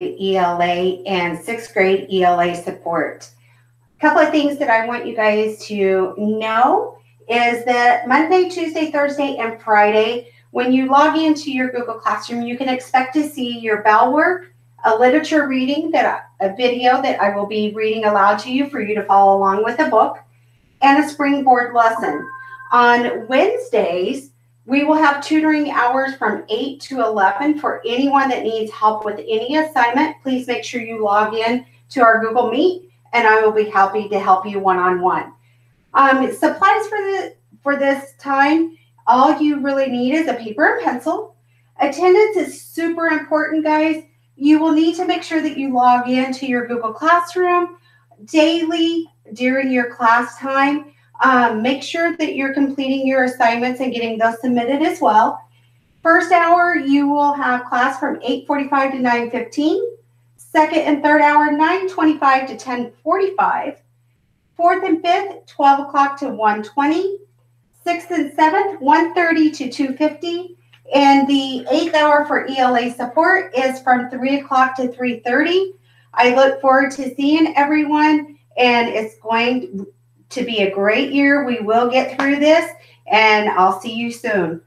ELA and sixth grade ELA support. A couple of things that I want you guys to know is that Monday, Tuesday, Thursday, and Friday, when you log into your Google Classroom, you can expect to see your bell work, a literature reading that a video that I will be reading aloud to you for you to follow along with a book, and a springboard lesson. On Wednesdays, we will have tutoring hours from 8 to 11 for anyone that needs help with any assignment. Please make sure you log in to our Google Meet and I will be happy to help you one-on-one. Um, supplies for the for this time, all you really need is a paper and pencil. Attendance is super important, guys. You will need to make sure that you log in to your Google Classroom daily during your class time um, make sure that you're completing your assignments and getting those submitted as well. First hour, you will have class from 8.45 to 9.15. Second and third hour, 9.25 to 10.45. Fourth and fifth, 12 o'clock to 1.20. Sixth and seventh, 1.30 to 2.50. And the eighth hour for ELA support is from 3 o'clock to 3.30. I look forward to seeing everyone, and it's going to be a great year. We will get through this, and I'll see you soon.